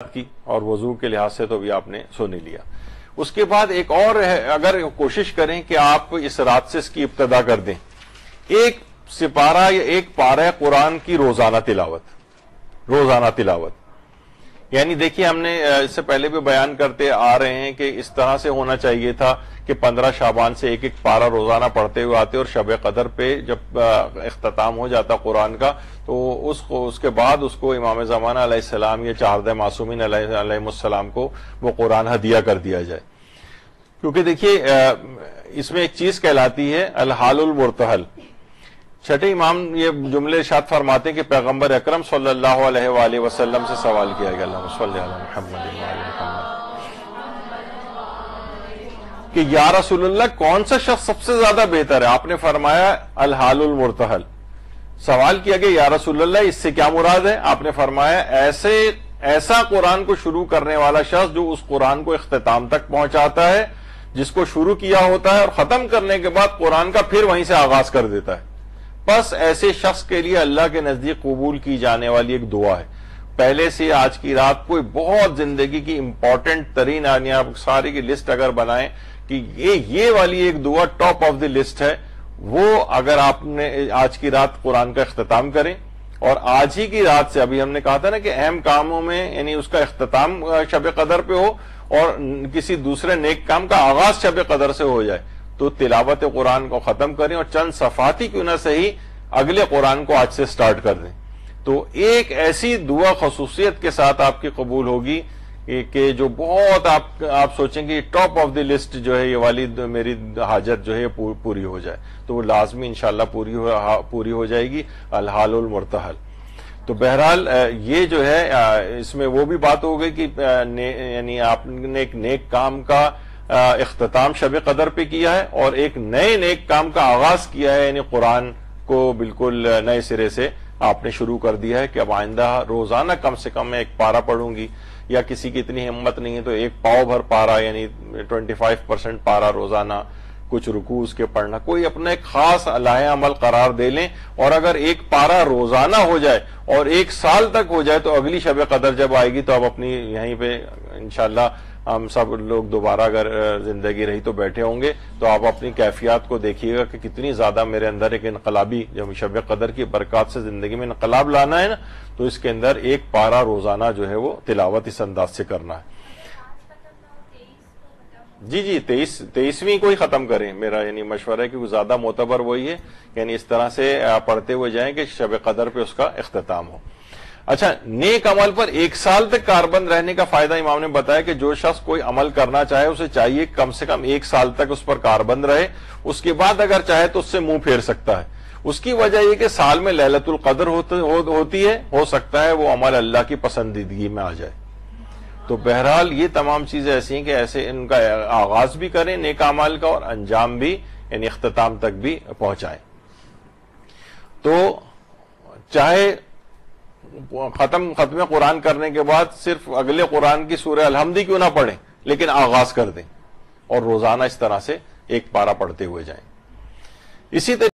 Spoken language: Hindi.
की और वज़ू के लिहाज से तो भी आपने सुन लिया। उसके बाद एक और अगर कोशिश करें कि आप इस रात से इसकी इब्तदा कर दें। एक सिपारा या एक पारा कुरान की रोज़ाना तिलावत रोज़ाना तिलावत। यानी देखिए, हमने इससे पहले भी बयान करते आ रहे हैं कि इस तरह से होना चाहिए था कि पंद्रह शाबान से एक एक पारा रोज़ाना पढ़ते हुए आते और शब कदर पे जब अख्ताम हो जाता कुरान का तो उसको उसके बाद उसको इमाम जमाना सलाम या चारद मासूमिन सलाम को वो कुरान हदिया कर दिया जाए। क्योंकि देखिए इसमें एक चीज़ कहलाती है अलहालुल मुरतहल। छठे इमाम ये जुमले शाद फरमाते कि पैगंबर अकरम सल्लल्लाहु अलैहि वसल्लम से सवाल किया गया कि या रसूलुल्लाह, कौन सा शख्स सबसे ज़्यादा बेहतर है? आपने फरमाया, अलहालुल सवाल किया कि या रसूलुल्लाह, इससे क्या मुराद है? आपने फरमाया, ऐसे, ऐसा कुरान को शुरू करने वाला शख्स जो उस कुरान को अख्ताम तक पहुंचाता है, जिसको शुरू किया होता है और खत्म करने के बाद कुरान का फिर वहीं से आगाज़ कर देता है। बस ऐसे शख्स के लिए अल्लाह के नज़दीक कबूल की जाने वाली एक दुआ है। पहले से आज की रात कोई बहुत ज़िंदगी की इंपॉर्टेंट तरीन आनी आप सारी की लिस्ट अगर बनाएँ कि ये ये वाली एक दुआ टॉप ऑफ़ द लिस्ट है, वो अगर आपने आज की रात कुरान का अख्ताम करें। और आज ही की रात से, अभी हमने कहा था ना कि अहम कामों में, यानी उसका अख्ताम शब कदर पे हो और किसी दूसरे नेक काम का आगाज़ शब कदर से हो जाए। तो तिलावत कुरान को खत्म करें और चंद सफाती क्यों ना सही अगले कुरान को आज से स्टार्ट कर दें। तो एक ऐसी दुआ खसूसियत के साथ आपकी कबूल होगी कि जो बहुत आप आप सोचेंगे टॉप ऑफ़ द लिस्ट जो है ये वाली मेरी हाजत जो है पूरी हो जाए। तो वो लाजमी इंशाल्लाह पूरी हो पूरी हो जाएगी अलहाल मुरतहल। तो बहरहाल ये जो है इसमें वो भी बात हो गई कि यानी आपने एक नेक काम का अख्ताम शब कदर पे किया है और एक नए नेक काम का आगाज़ किया है, यानी कुरान को बिल्कुल नए सिरे से आपने शुरू कर दिया है कि अब आइंदा रोज़ाना कम से कम मैं एक पारा पढ़ूँगी या किसी की इतनी हिम्मत नहीं है तो एक पाव भर पारा, यानी 25 परसेंट पारा रोज़ाना कुछ रुकू उसके पढ़ना। कोई अपना खास अलाह अमल करार दे लें और अगर एक पारा रोज़ाना हो जाए और एक साल तक हो जाए तो अगली शब कदर जब आएगी तो आप अपनी यहीं पे इनशाला हम सब लोग दोबारा अगर ज़िंदगी रही तो बैठे होंगे। तो आप अपनी कैफियत को देखिएगा कि कितनी ज़्यादा मेरे अंदर एक इनकलाबी जब शब कदर की बरकत से ज़िंदगी में इनकलाब लाना है ना तो इसके अंदर एक पारा रोज़ाना जो है वो तिलावत इस अंदाज से करना है। जी जी, तेईस, तेईसवीं को ही खत्म करें। मेरा यानी मशवरा है कि ज़्यादा मोतबर वही है, यानी इस तरह से पढ़ते हुए जाएँ कि शब कदर पे उसका अख्ताम हो। अच्छा नेक अमल पर एक साल तक कारबंद रहने का फ़ायदा इमाम ने बताया कि जो शख्स कोई अमल करना चाहे, उसे चाहिए कम से कम एक साल तक उस पर कारबंद रहे। उसके बाद अगर चाहे तो उससे मुँह फेर सकता है। उसकी वजह यह कि साल में लहलतुल कदर होती है, हो सकता है वो अमल अल्लाह की पसंदीदगी में आ जाए। तो बहरहाल ये तमाम चीज़ें ऐसी हैं कि ऐसे इनका आगाज़ भी करें, नेक अमाल का और अंजाम भी, यानी अख्ताम तक भी पहुंचाएँ। तो चाहे खत्म खत्म कुरान करने के बाद सिर्फ़ अगले कुरान की सूर्य अलहमदी क्यों ना पढ़ें, लेकिन आगाज़ कर दें और रोज़ाना इस तरह से एक पारा पढ़ते हुए जाएँ। इसी तरह